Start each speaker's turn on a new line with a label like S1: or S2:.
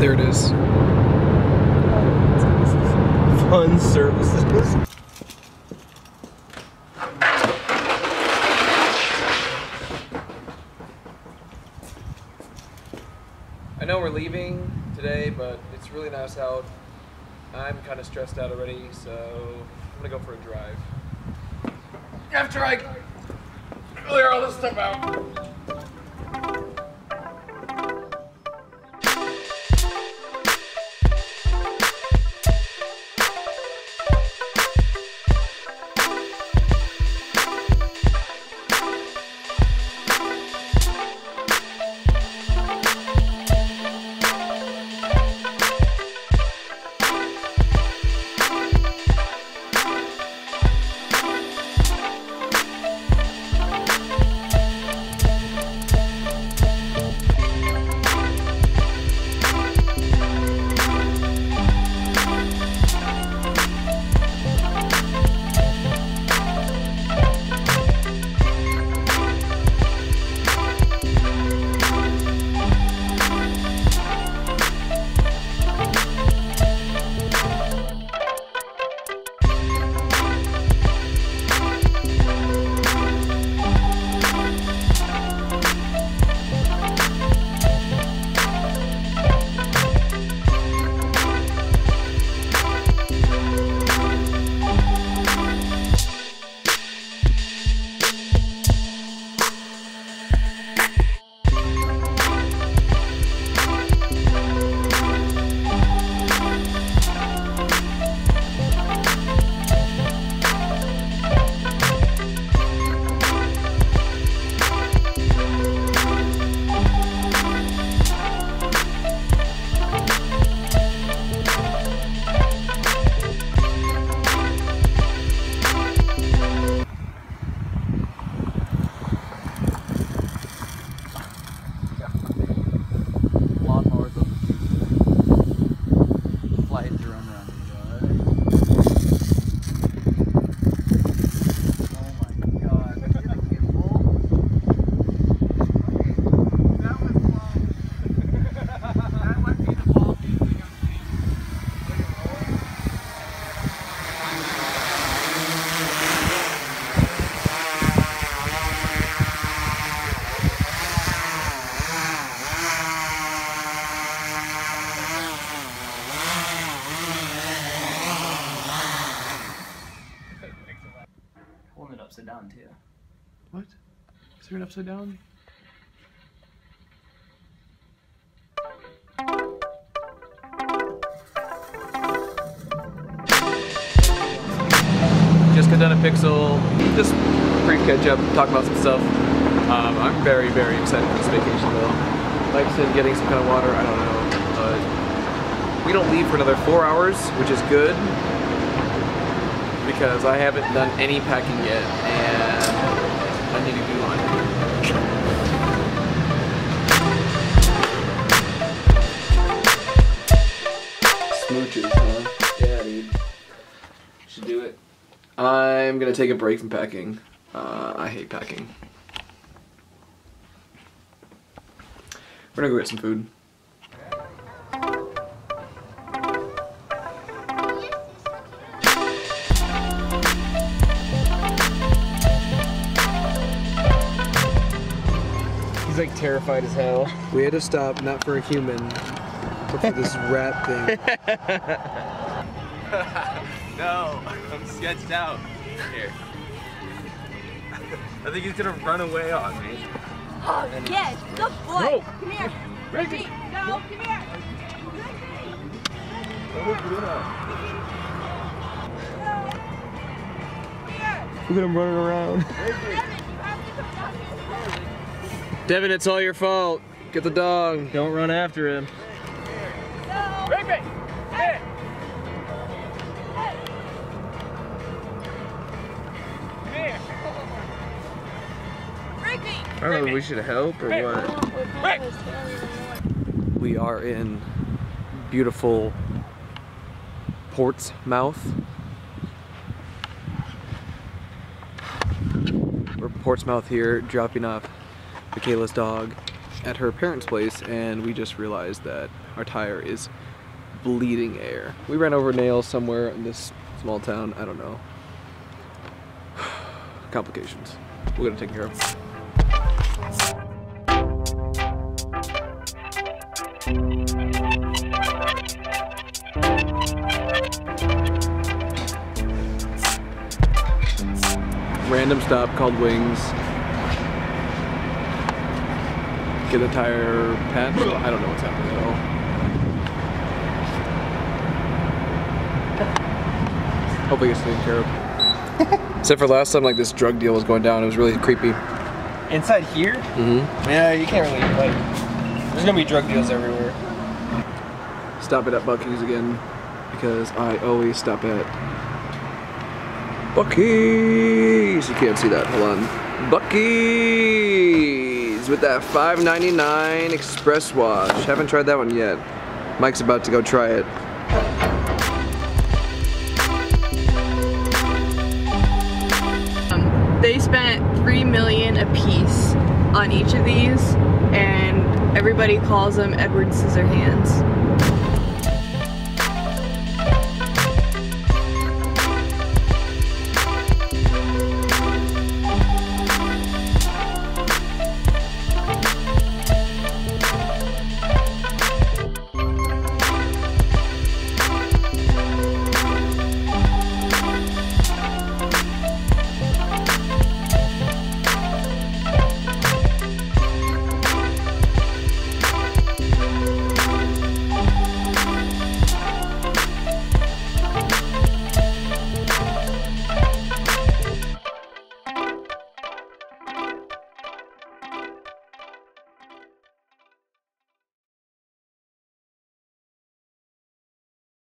S1: There it is.
S2: Fun services.
S1: I know we're leaving today, but it's really nice out. I'm kind of stressed out already, so I'm gonna go for a drive. After I clear all this stuff out.
S3: Upside down too.
S1: What? Is there an upside down? Just got done a Pixel. Just brief catch up, talk about some stuff. Um, I'm very, very excited for this vacation though. Like I said, getting some kind of water, I don't know. But we don't leave for another four hours, which is good because I haven't done any packing yet and I need to do laundry. Smooches, huh? Yeah, dude. Should do it. I'm gonna take a break from packing. Uh, I hate packing. We're gonna go get some food. Like terrified as hell. We had to stop, not for a human, but for this rat thing.
S2: no, I'm sketched out. Here. I think he's gonna run away on me.
S4: Oh, yes, good boy.
S2: No.
S4: Come here.
S2: Reggie.
S4: No, come here.
S1: Look at him running around. Devin, it's all your fault. Get the dog.
S2: Don't run after him.
S4: Rigby! Hey! Rigby!
S1: I don't know if we should help or what. We are in beautiful Portsmouth. We're Portsmouth here, dropping off Michaela's dog. at her parents' place and we just realized that our tire is bleeding air. We ran over nails somewhere in this small town, I don't know. Complications. We're gonna take care of. Random stop called Wings. Get a tire patch. I don't know what's happening at all. Hopefully it's taken care of. Except for last time, like this drug deal was going down. It was really creepy.
S3: Inside here?
S1: Mm-hmm.
S3: Yeah, you can't really like. There's gonna be drug deals everywhere.
S1: Stop it at Bucky's again because I always stop at Bucky's. You can't see that. Hold on. Bucky's with that $5.99 express wash. Haven't tried that one yet. Mike's about to go try it.
S5: They spent three million a piece on each of these, and everybody calls them Edward Scissorhands.